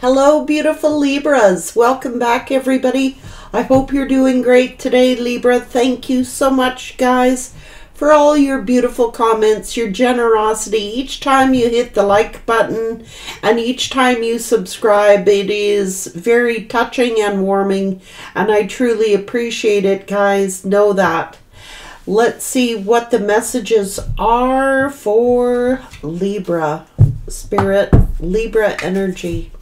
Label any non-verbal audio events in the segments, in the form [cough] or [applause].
Hello, beautiful Libras. Welcome back, everybody. I hope you're doing great today, Libra. Thank you so much, guys, for all your beautiful comments, your generosity. Each time you hit the like button and each time you subscribe, it is very touching and warming, and I truly appreciate it, guys. Know that. Let's see what the messages are for Libra spirit, Libra energy.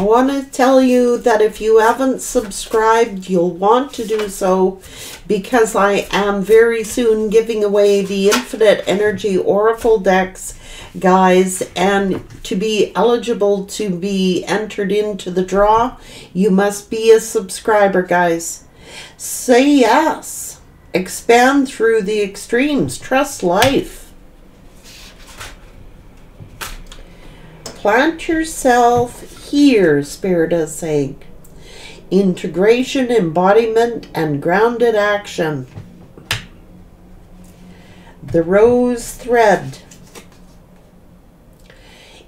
I want to tell you that if you haven't subscribed, you'll want to do so because I am very soon giving away the Infinite Energy Oracle decks, guys. And to be eligible to be entered into the draw, you must be a subscriber, guys. Say yes. Expand through the extremes. Trust life. Plant yourself here, Spirit is saying. Integration, embodiment, and grounded action. The rose thread.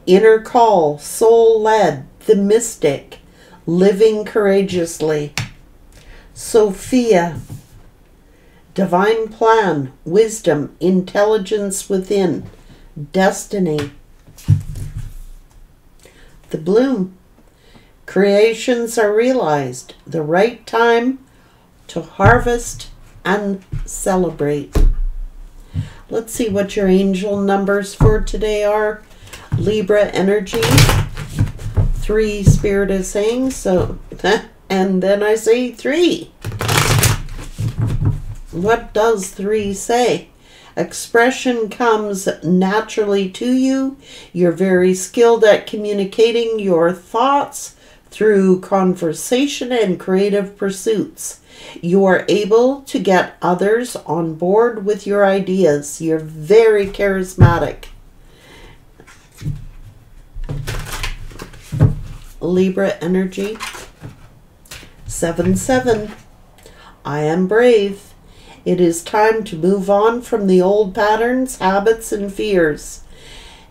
Inner call, soul led, the mystic, living courageously. Sophia. Divine plan, wisdom, intelligence within, destiny the bloom. Creations are realized, the right time to harvest and celebrate. Let's see what your angel numbers for today are. Libra energy. Three spirit is saying so. [laughs] And then I say three. What does three say? Expression comes naturally to you. You're very skilled at communicating your thoughts through conversation and creative pursuits. You are able to get others on board with your ideas. You're very charismatic. Libra energy. 7 7. I am brave. It is time to move on from the old patterns, habits, and fears.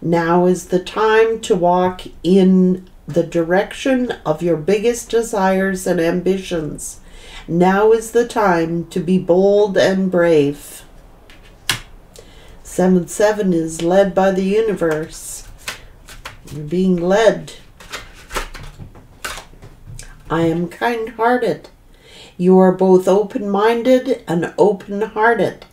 Now is the time to walk in the direction of your biggest desires and ambitions. Now is the time to be bold and brave. 7 7 is led by the universe. You're being led. I am kind hearted. You are both open minded and open hearted,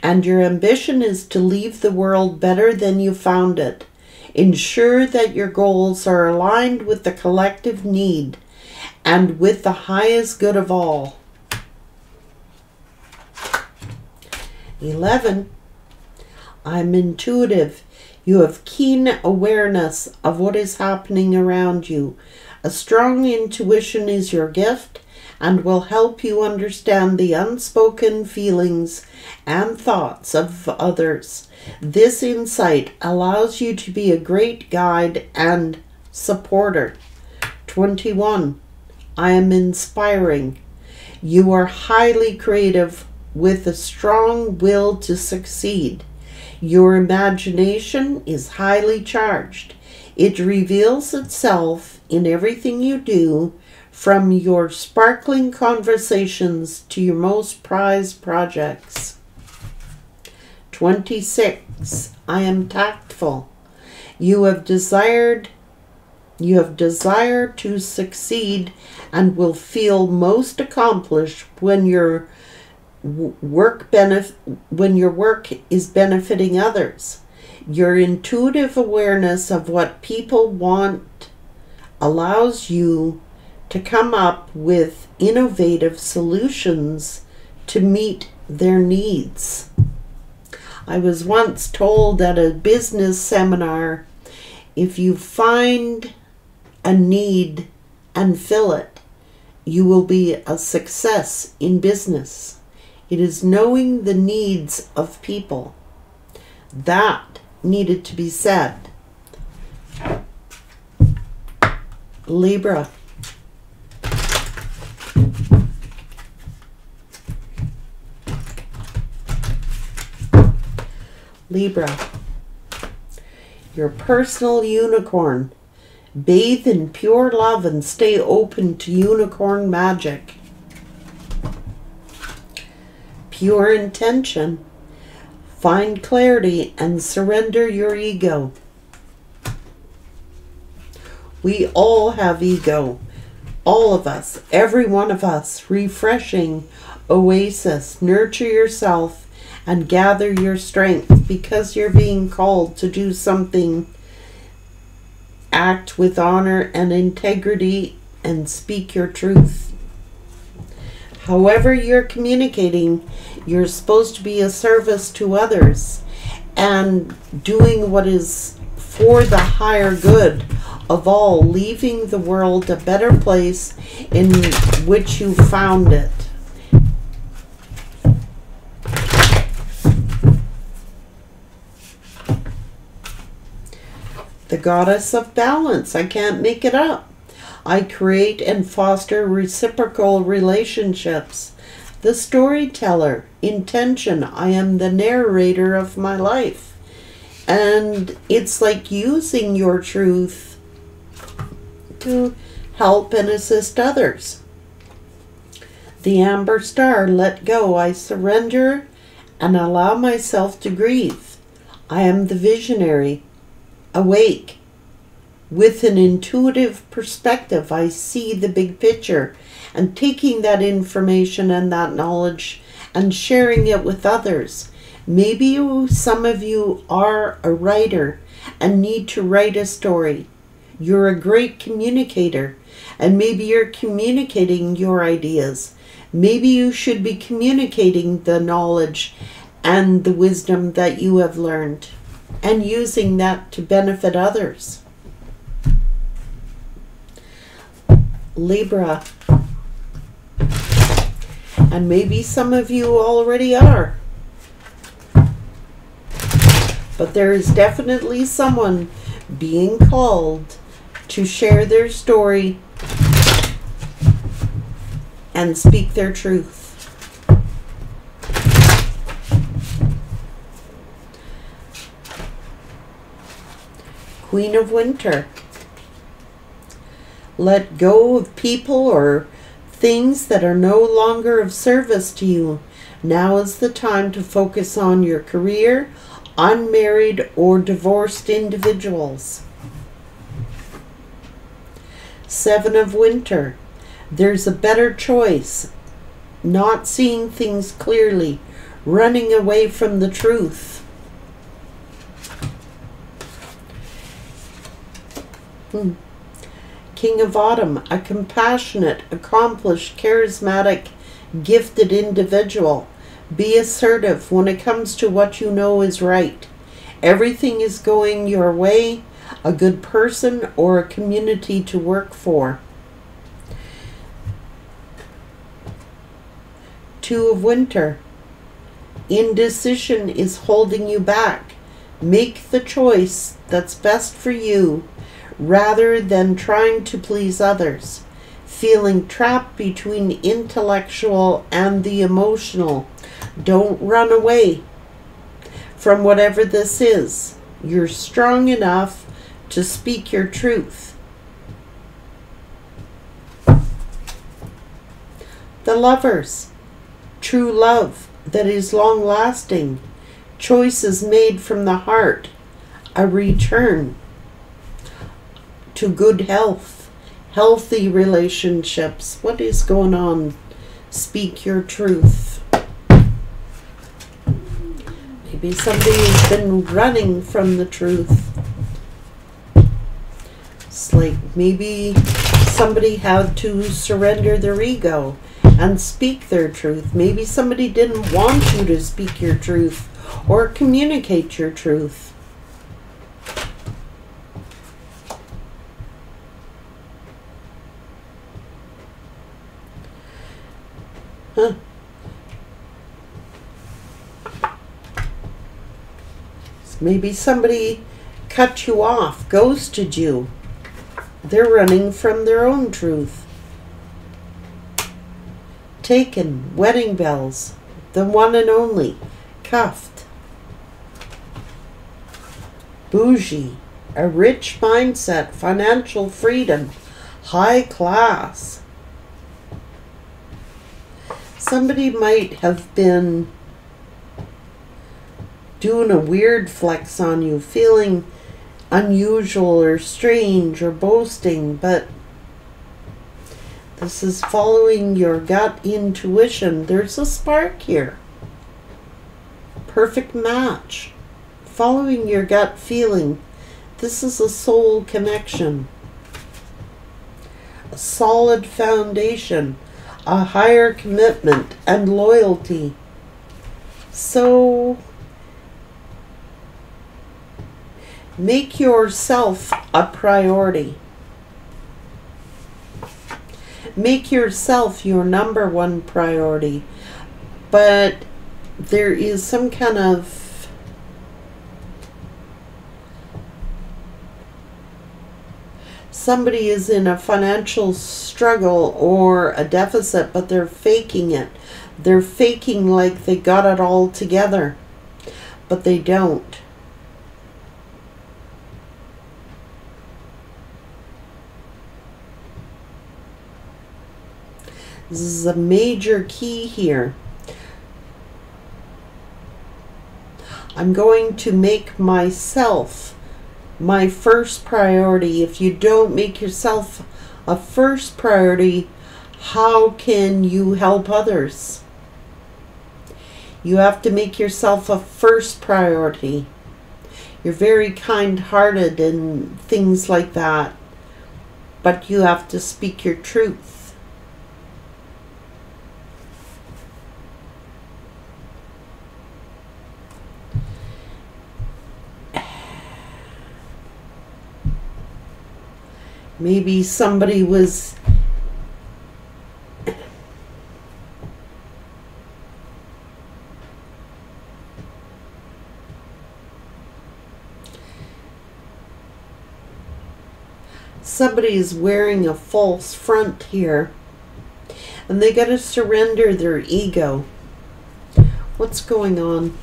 and your ambition is to leave the world better than you found it. Ensure that your goals are aligned with the collective need and with the highest good of all. 11. I'm intuitive. You have keen awareness of what is happening around you. A strong intuition is your gift and will help you understand the unspoken feelings and thoughts of others. This insight allows you to be a great guide and supporter. 21. I am inspiring. You are highly creative with a strong will to succeed. Your imagination is highly charged. It reveals itself in everything you do from your sparkling conversations to your most prized projects. 26. I am tactful. You have desired you have desire to succeed and will feel most accomplished when your work benef- when your work is benefiting others. Your intuitive awareness of what people want allows you to come up with innovative solutions to meet their needs. I was once told at a business seminar if you find a need and fill it, you will be a success in business. It is knowing the needs of people. That needed to be said. Libra. Libra. Your personal unicorn. Bathe in pure love and stay open to unicorn magic. Pure intention. Find clarity and surrender your ego. We all have ego. All of us, every one of us, refreshing oasis. Nurture yourself and gather your strength because you're being called to do something. Act with honor and integrity and speak your truth. However, you're communicating, you're supposed to be a service to others and doing what is for the higher good of all, leaving the world a better place in which you found it. The goddess of balance. I can't make it up. I create and foster reciprocal relationships. The storyteller. Intention. I am the narrator of my life. And it's like using your truth to help and assist others. The Amber Star. Let go. I surrender and allow myself to grieve. I am the visionary awake. With an intuitive perspective, I see the big picture and taking that information and that knowledge and sharing it with others. Maybe you, some of you are a writer and need to write a story. You're a great communicator and maybe you're communicating your ideas. Maybe you should be communicating the knowledge and the wisdom that you have learned and using that to benefit others. Libra. And maybe some of you already are. But there is definitely someone being called to share their story and speak their truth. Queen of Winter. Let go of people or things that are no longer of service to you. Now is the time to focus on your career, unmarried or divorced individuals. Seven of Winter. There's a better choice. Not seeing things clearly, running away from the truth. Hmm. King of Autumn, a compassionate, accomplished, charismatic, gifted individual. Be assertive when it comes to what you know is right. Everything is going your way, a good person or a community to work for. Two of Winter. Indecision is holding you back. Make the choice that's best for you rather than trying to please others, feeling trapped between intellectual and the emotional. Don't run away from whatever this is. You're strong enough to speak your truth. The lovers, true love that is long lasting, choices made from the heart, a return to good health, healthy relationships. What is going on? Speak your truth. Maybe somebody has been running from the truth. It's like maybe somebody had to surrender their ego and speak their truth. Maybe somebody didn't want you to speak your truth or communicate your truth. Huh. Maybe somebody cut you off, ghosted you. They're running from their own truth. Taken, wedding bells, the one and only, cuffed. bougie, a rich mindset, financial freedom, high class. Somebody might have been doing a weird flex on you, feeling unusual or strange or boasting, but this is following your gut intuition. There's a spark here. Perfect match. Following your gut feeling. This is a soul connection. A solid foundation. A higher commitment and loyalty. So make yourself a priority. Make yourself your number one priority. But there is some kind of somebody is in a financial struggle or a deficit, but they're faking it. They're faking like they got it all together, but they don't. This is a major key here. I'm going to make myself my first priority. If you don't make yourself a first priority, how can you help others? You have to make yourself a first priority. You're very kind hearted and things like that, but you have to speak your truth. Maybe somebody was somebody is wearing a false front here and they got to surrender their ego. What's going on?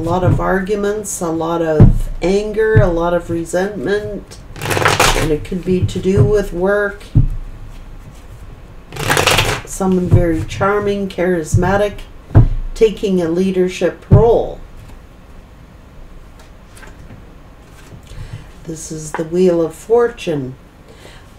A lot of arguments, a lot of anger, a lot of resentment, and it could be to do with work. Someone very charming, charismatic, taking a leadership role. This is the Wheel of Fortune,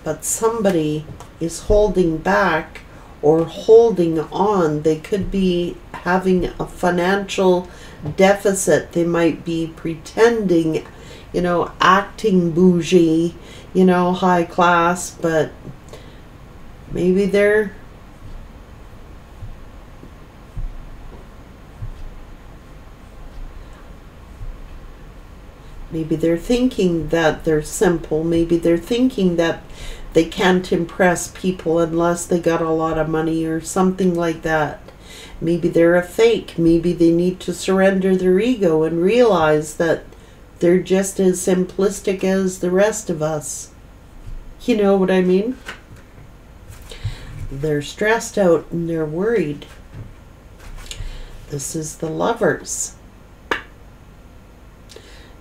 but somebody is holding back or holding on. They could be having a financial deficit. They might be pretending, you know, acting bougie, you know, high class, but maybe they're Maybe they're thinking that they're simple. Maybe they're thinking that they can't impress people unless they got a lot of money or something like that. Maybe they're a fake. Maybe they need to surrender their ego and realize that they're just as simplistic as the rest of us. You know what I mean? They're stressed out and they're worried. This is the lovers.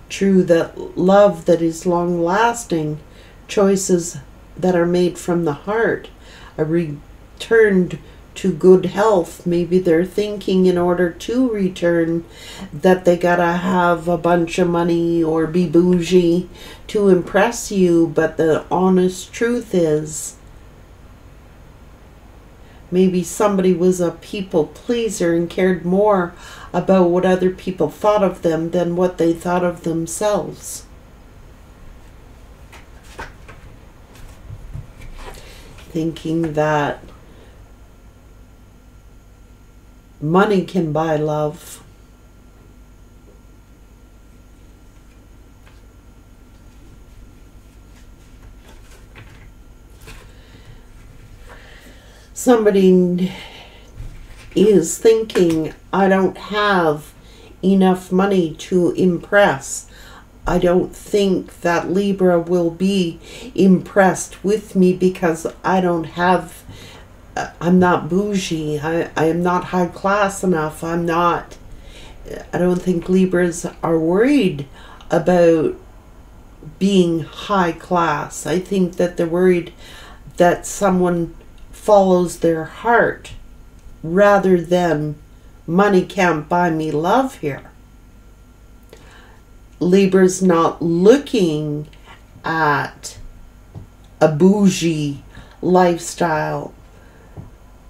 True that love that is long lasting, choices that are made from the heart, a returned to good health. Maybe they're thinking in order to return that they gotta have a bunch of money or be bougie to impress you, but the honest truth is maybe somebody was a people pleaser and cared more about what other people thought of them than what they thought of themselves. Thinking that Money can buy love. Somebody is thinking, I don't have enough money to impress. I don't think that Libra will be impressed with me because I don't have I'm not bougie. I, I am not high class enough. I'm not. I don't think Libras are worried about being high class. I think that they're worried that someone follows their heart rather than money can't buy me love here. Libra's not looking at a bougie lifestyle.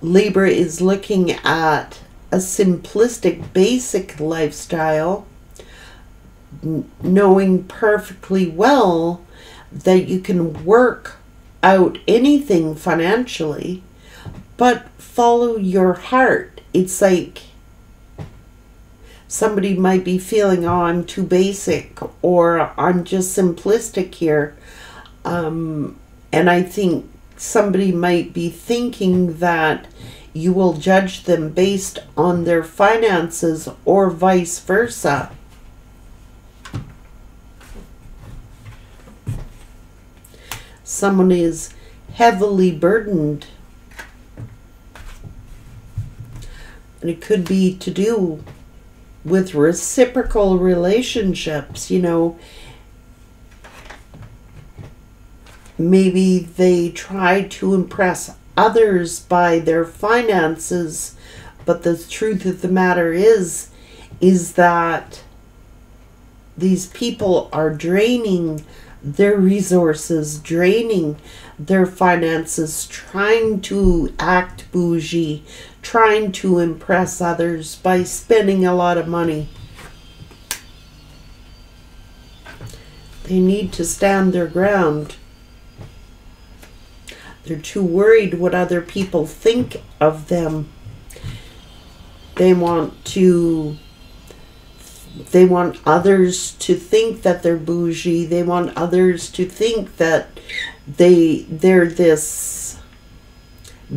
Libra is looking at a simplistic, basic lifestyle, knowing perfectly well that you can work out anything financially, but follow your heart. It's like somebody might be feeling, oh, I'm too basic or I'm just simplistic here. Um, and I think somebody might be thinking that you will judge them based on their finances or vice versa. Someone is heavily burdened. And it could be to do with reciprocal relationships, you know. Maybe they try to impress others by their finances, but the truth of the matter is is that these people are draining their resources, draining their finances, trying to act bougie, trying to impress others by spending a lot of money. They need to stand their ground. They're too worried what other people think of them. They want to they want others to think that they're bougie. They want others to think that they they're this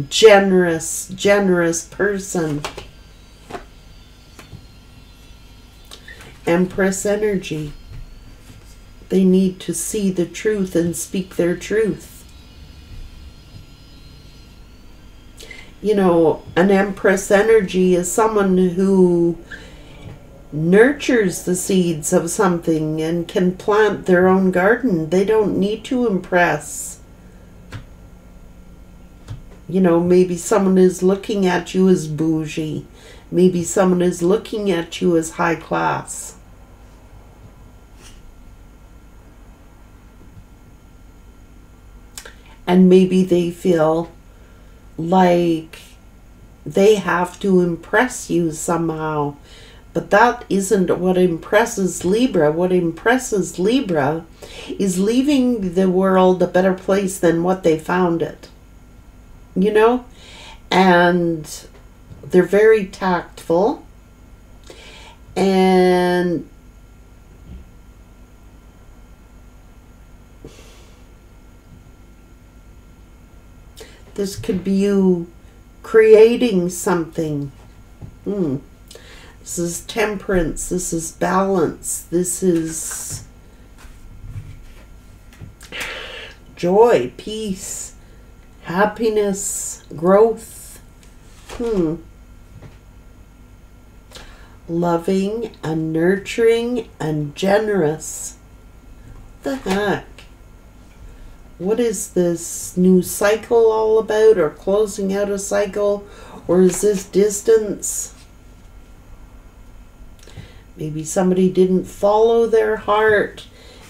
generous generous person. Empress energy. They need to see the truth and speak their truth. You know, an Empress energy is someone who nurtures the seeds of something and can plant their own garden. They don't need to impress. You know, maybe someone is looking at you as bougie. Maybe someone is looking at you as high class. And maybe they feel like they have to impress you somehow but that isn't what impresses Libra. What impresses Libra is leaving the world a better place than what they found it. You know? And they're very tactful. And this could be you creating something. Hmm. This is temperance. This is balance. This is joy, peace, happiness, growth. Hmm. Loving and nurturing and generous. the heck? What is this new cycle all about, or closing out a cycle, or is this distance? Maybe somebody didn't follow their heart.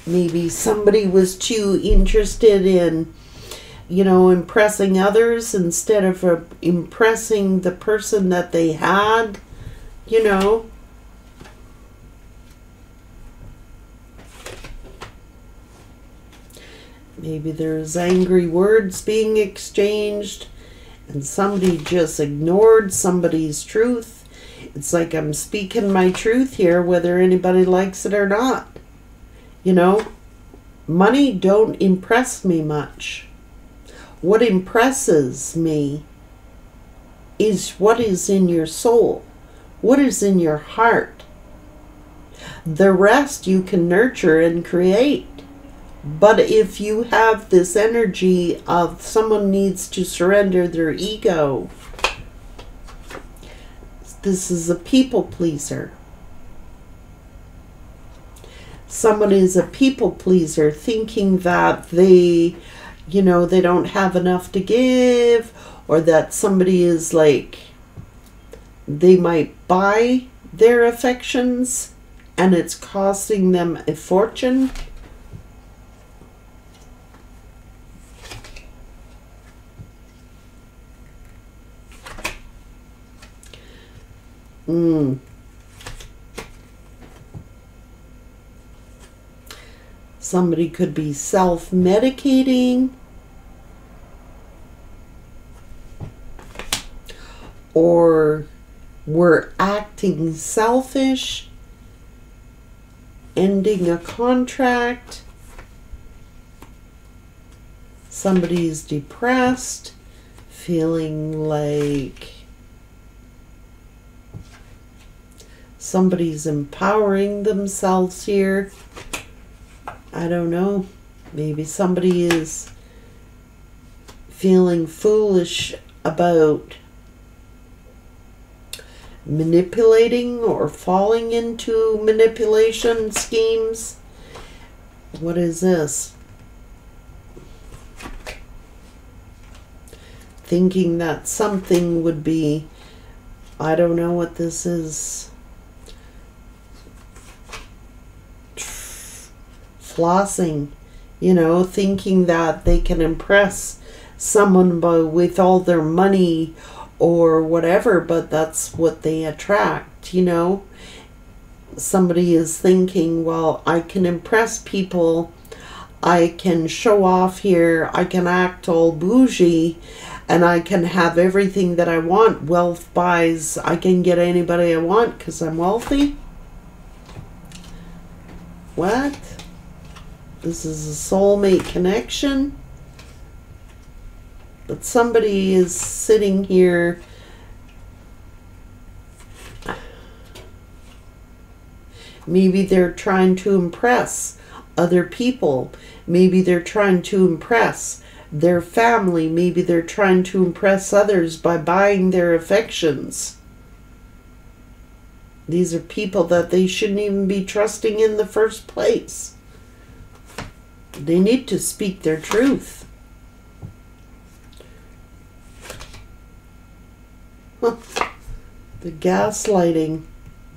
Maybe somebody was too interested in, you know, impressing others instead of uh, impressing the person that they had, you know. Maybe there's angry words being exchanged and somebody just ignored somebody's truth it's like I'm speaking my truth here, whether anybody likes it or not. You know, money don't impress me much. What impresses me is what is in your soul, what is in your heart. The rest you can nurture and create. But if you have this energy of someone needs to surrender their ego, this is a people pleaser. Someone is a people pleaser thinking that they, you know, they don't have enough to give or that somebody is like, they might buy their affections and it's costing them a fortune. Mm. Somebody could be self medicating. Or we're acting selfish, ending a contract. Somebody's depressed, feeling like somebody's empowering themselves here. I don't know. Maybe somebody is feeling foolish about manipulating or falling into manipulation schemes. What is this? Thinking that something would be, I don't know what this is. Flossing, you know, thinking that they can impress someone by, with all their money or whatever, but that's what they attract, you know. Somebody is thinking, well, I can impress people, I can show off here, I can act all bougie, and I can have everything that I want. Wealth buys, I can get anybody I want because I'm wealthy. What? This is a soulmate connection. But somebody is sitting here. Maybe they're trying to impress other people. Maybe they're trying to impress their family. Maybe they're trying to impress others by buying their affections. These are people that they shouldn't even be trusting in the first place. They need to speak their truth. The gaslighting,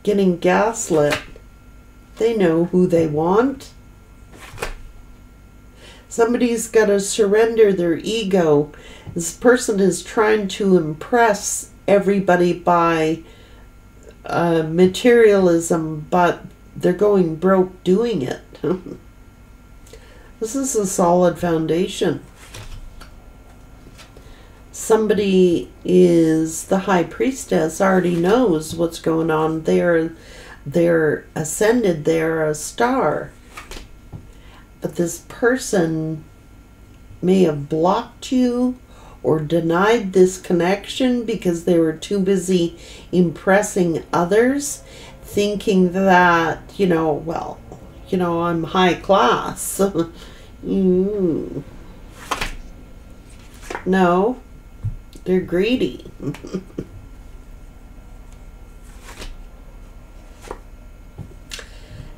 getting gaslit. They know who they want. Somebody's got to surrender their ego. This person is trying to impress everybody by uh, materialism, but they're going broke doing it. [laughs] This is a solid foundation. Somebody is the high priestess, already knows what's going on. They're they're ascended, they're a star. But this person may have blocked you or denied this connection because they were too busy impressing others, thinking that, you know, well, you know, I'm high class. [laughs] mm. No, they're greedy. [laughs]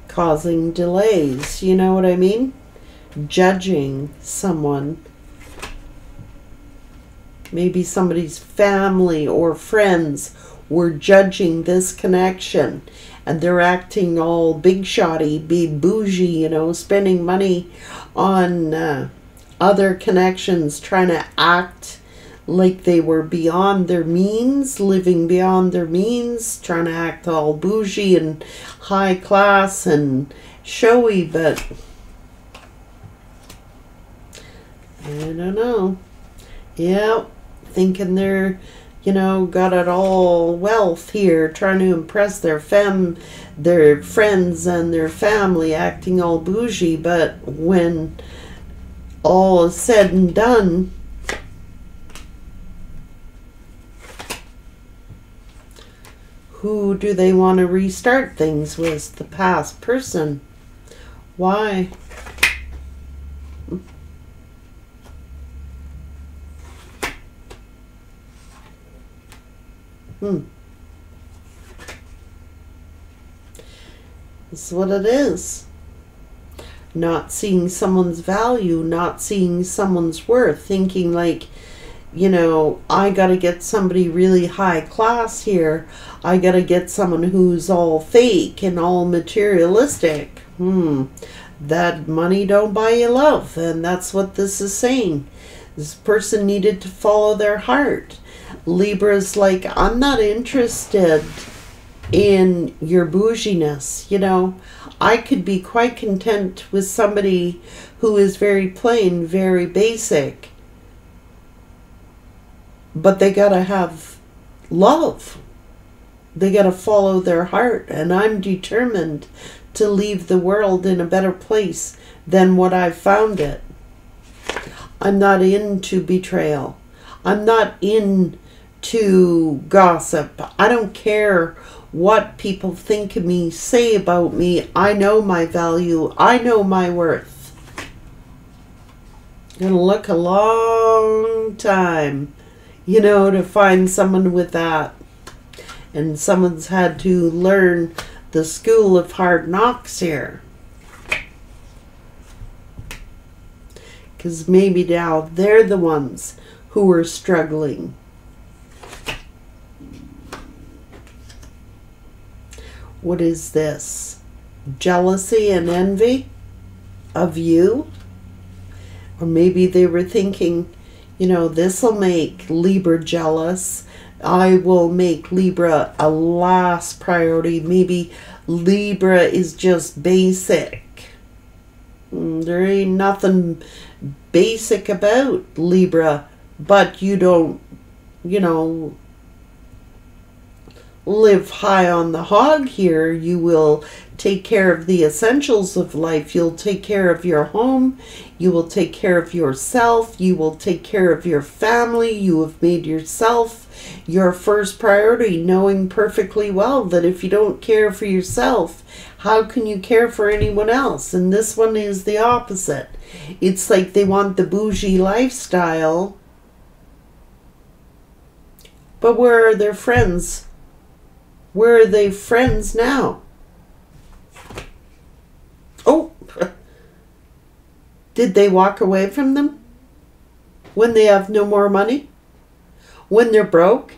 Causing delays, you know what I mean? Judging someone. Maybe somebody's family or friends were judging this connection and they're acting all big shoddy, be bougie, you know, spending money on uh, other connections, trying to act like they were beyond their means, living beyond their means, trying to act all bougie and high class and showy, but I don't know. Yeah, thinking they're you know, got it all wealth here, trying to impress their fam, their friends and their family, acting all bougie. But when all is said and done, who do they want to restart things with? The past person. Why? Hmm. That's what it is. Not seeing someone's value, not seeing someone's worth, thinking like, you know, I gotta get somebody really high class here. I gotta get someone who's all fake and all materialistic. Hmm. That money don't buy you love, and that's what this is saying. This person needed to follow their heart. Libra's like, I'm not interested in your bouginess. You know, I could be quite content with somebody who is very plain, very basic, but they gotta have love. They gotta follow their heart, and I'm determined to leave the world in a better place than what I found it. I'm not into betrayal. I'm not into gossip. I don't care what people think of me, say about me. I know my value. I know my worth. Gonna look a long time, you know, to find someone with that. And someone's had to learn the school of hard knocks here. Because maybe now they're the ones who are struggling. What is this? Jealousy and envy of you? Or maybe they were thinking, you know, this will make Libra jealous. I will make Libra a last priority. Maybe Libra is just basic. Mm, there ain't nothing basic about Libra, but you don't, you know, live high on the hog here. You will take care of the essentials of life. You'll take care of your home. You will take care of yourself. You will take care of your family. You have made yourself your first priority, knowing perfectly well that if you don't care for yourself, how can you care for anyone else? And this one is the opposite. It's like they want the bougie lifestyle, but where are their friends? Where are they friends now? Oh, [laughs] did they walk away from them when they have no more money? When they're broke?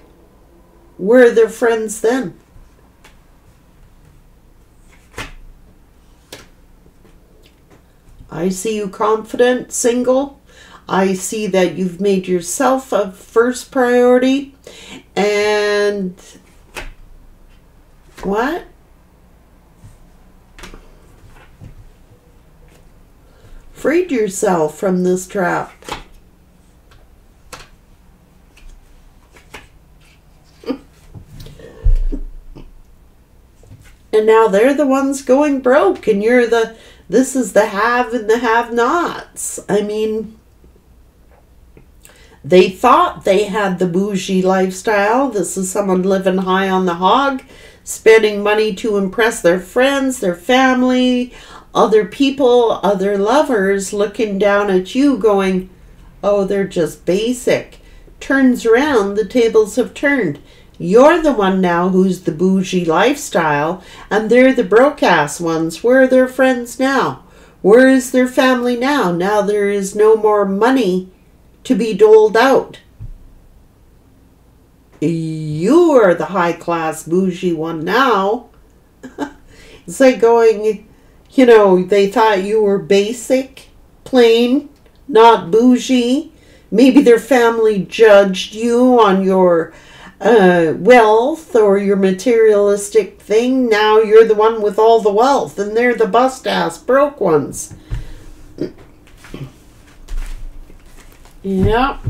Where are their friends then? I see you confident, single. I see that you've made yourself a first priority. And what? Freed yourself from this trap. [laughs] and now they're the ones going broke and you're the this is the have and the have nots. I mean, they thought they had the bougie lifestyle. This is someone living high on the hog, spending money to impress their friends, their family, other people, other lovers, looking down at you going, oh, they're just basic. Turns around, the tables have turned. You're the one now who's the bougie lifestyle, and they're the broke ass ones. Where are their friends now? Where is their family now? Now there is no more money to be doled out. You are the high class bougie one now. [laughs] it's like going, you know, they thought you were basic, plain, not bougie. Maybe their family judged you on your uh, wealth or your materialistic thing. Now you're the one with all the wealth, and they're the bust ass broke ones. [clears throat] Yep.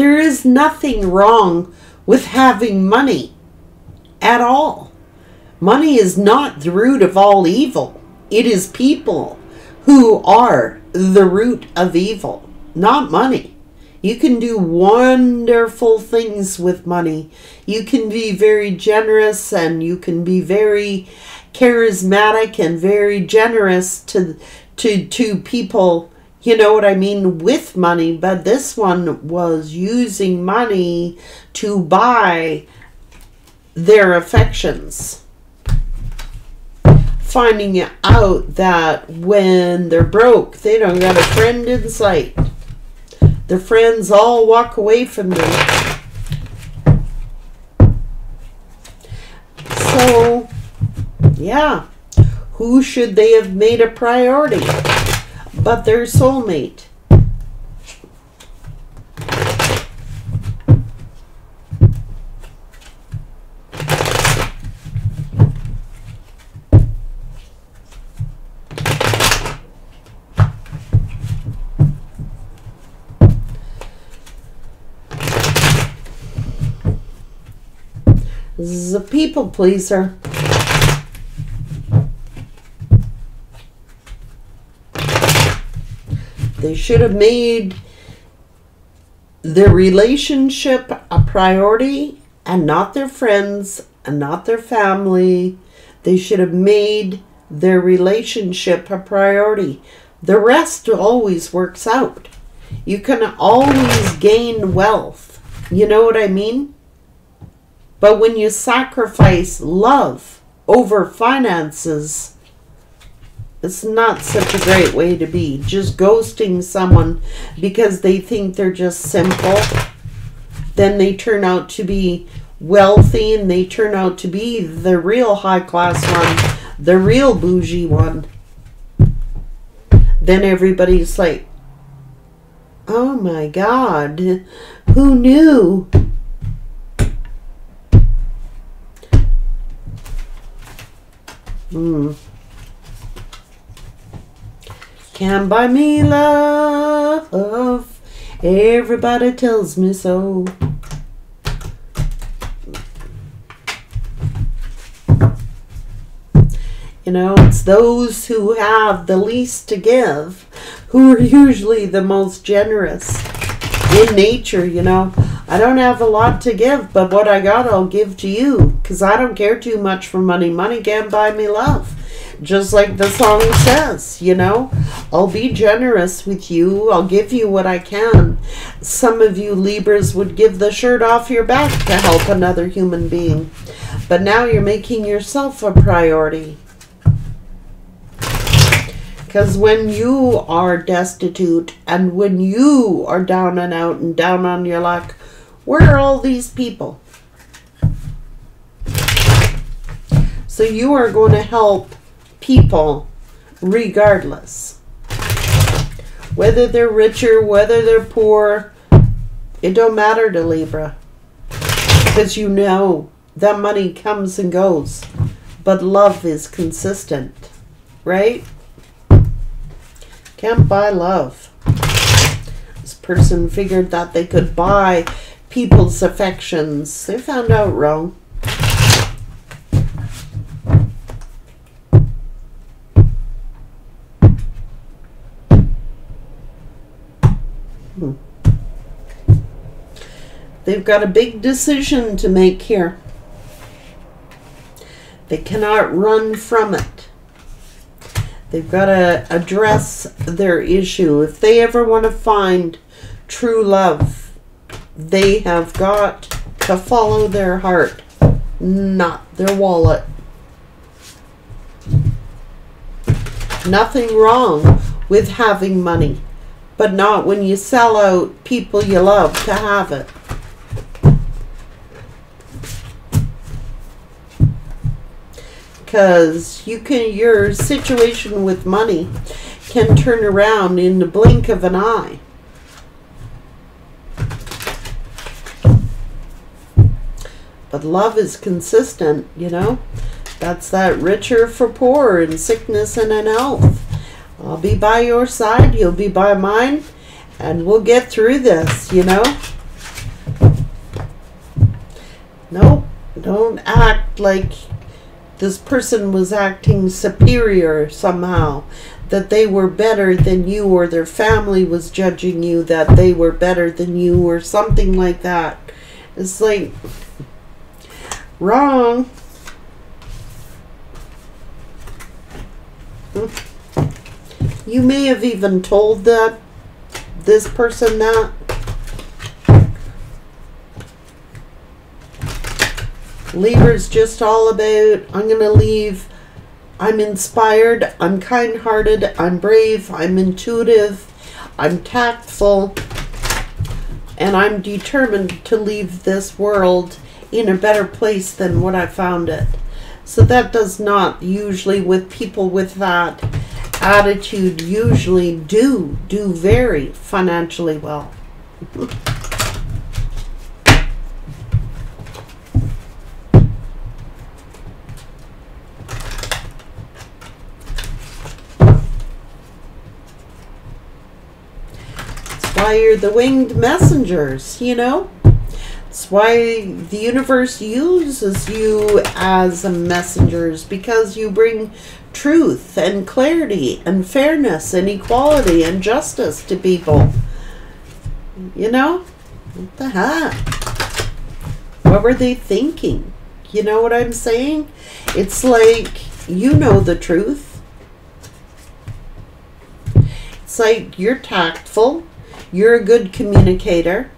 There is nothing wrong with having money at all. Money is not the root of all evil. It is people who are the root of evil, not money. You can do wonderful things with money. You can be very generous and you can be very charismatic and very generous to to to people, you know what I mean, with money, but this one was using money to buy their affections. Finding out that when they're broke, they don't got a friend in sight. Their friends all walk away from them. So, yeah, who should they have made a priority but their soulmate? This is a people pleaser. They should have made their relationship a priority and not their friends and not their family. They should have made their relationship a priority. The rest always works out. You can always gain wealth. You know what I mean? But when you sacrifice love over finances, it's not such a great way to be. Just ghosting someone because they think they're just simple. Then they turn out to be wealthy and they turn out to be the real high class one, the real bougie one. Then everybody's like, oh my God, who knew? Hmm. Can buy me love. Everybody tells me so. You know, it's those who have the least to give who are usually the most generous in nature, you know. I don't have a lot to give, but what I got, I'll give to you because I don't care too much for money. Money can't buy me love. Just like the song says, you know, I'll be generous with you. I'll give you what I can. Some of you Libras would give the shirt off your back to help another human being. But now you're making yourself a priority. Because when you are destitute and when you are down and out and down on your luck, where are all these people? So you are going to help people regardless. Whether they're richer, whether they're poor, it don't matter to Libra. Because you know that money comes and goes. But love is consistent. Right? Can't buy love. This person figured that they could buy people's affections. They found out wrong. They've got a big decision to make here. They cannot run from it. They've got to address their issue. If they ever want to find true love, they have got to follow their heart, not their wallet. Nothing wrong with having money, but not when you sell out people you love to have it. because you can your situation with money can turn around in the blink of an eye. But love is consistent, you know. That's that richer for poor in sickness and in health. I'll be by your side, you'll be by mine, and we'll get through this, you know. Nope, don't act like this person was acting superior somehow. that they were better than you or their family was judging you that they were better than you or something like that. It's like wrong. Hmm. You may have even told that this person that. Libra's just all about I'm going to leave. I'm inspired. I'm kind hearted. I'm brave. I'm intuitive. I'm tactful. And I'm determined to leave this world in a better place than what I found it. So that does not usually, with people with that attitude, usually do do very financially well. why you're the winged messengers, you know? It's why the universe uses you as messengers because you bring truth and clarity and fairness and equality and justice to people. You know? What the heck? What were they thinking? You know what I'm saying? It's like you know the truth. It's like you're tactful you're a good communicator.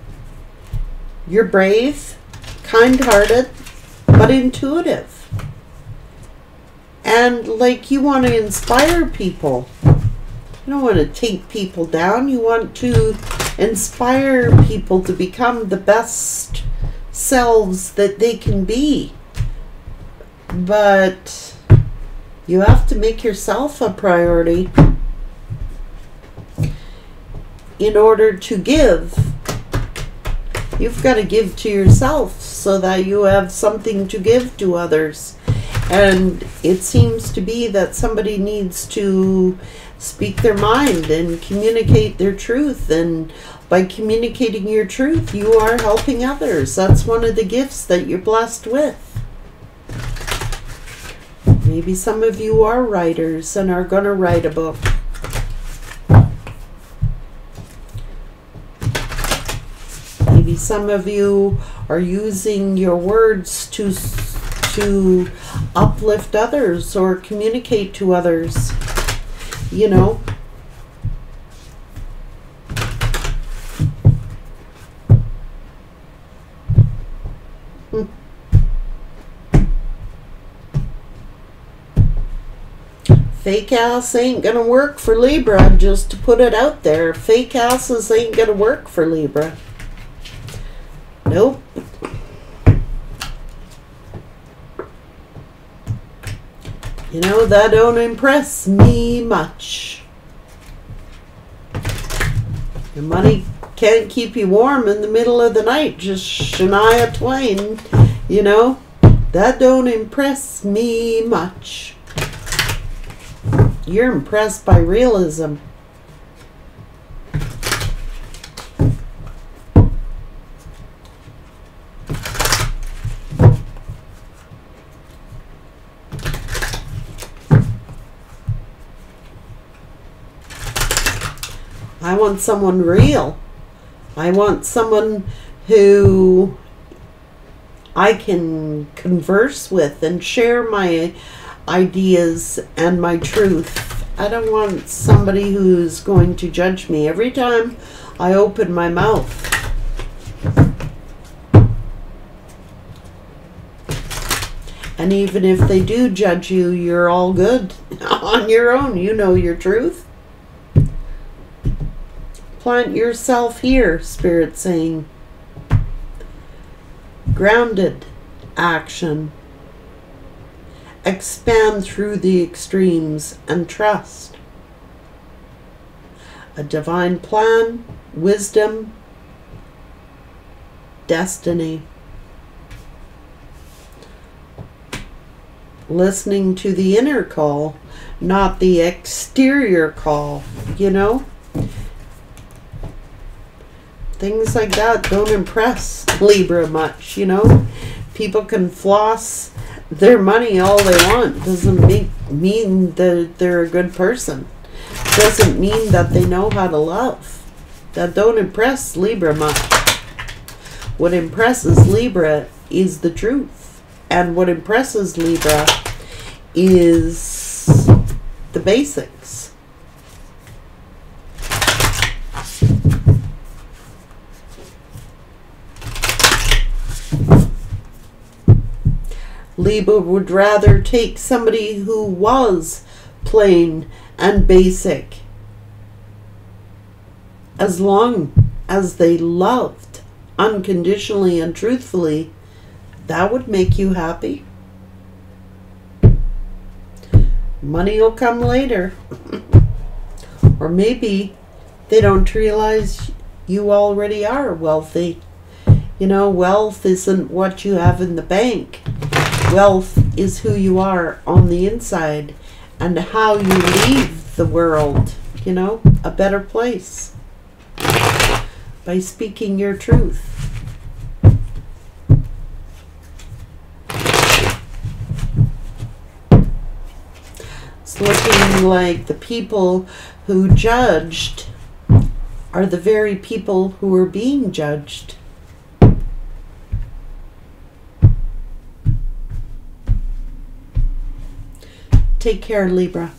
You're brave, kind hearted, but intuitive. And like you want to inspire people. You don't want to take people down. You want to inspire people to become the best selves that they can be. But you have to make yourself a priority in order to give, you've got to give to yourself so that you have something to give to others. And it seems to be that somebody needs to speak their mind and communicate their truth. And by communicating your truth, you are helping others. That's one of the gifts that you're blessed with. Maybe some of you are writers and are going to write a book. Maybe some of you are using your words to to uplift others or communicate to others. You know. Fake ass ain't gonna work for Libra, just to put it out there. Fake asses ain't gonna work for Libra. Nope. You know, that don't impress me much. Your money can't keep you warm in the middle of the night, just Shania Twain. You know, that don't impress me much. You're impressed by realism. I want someone real. I want someone who I can converse with and share my ideas and my truth. I don't want somebody who's going to judge me every time I open my mouth. And even if they do judge you, you're all good [laughs] on your own. You know your truth. Plant yourself here, Spirit saying. Grounded action. Expand through the extremes and trust. A divine plan, wisdom, destiny. Listening to the inner call, not the exterior call, you know? Things like that don't impress Libra much, you know? People can floss their money all they want. Doesn't make, mean that they're a good person. doesn't mean that they know how to love. That don't impress Libra much. What impresses Libra is the truth. And what impresses Libra is the basics. Libra would rather take somebody who was plain and basic as long as they loved unconditionally and truthfully, that would make you happy. Money will come later. or maybe they don't realize you already are wealthy. You know, wealth isn't what you have in the bank. Wealth is who you are on the inside and how you leave the world, you know, a better place by speaking your truth. It's looking like the people who judged are the very people who are being judged. Take care, Libra.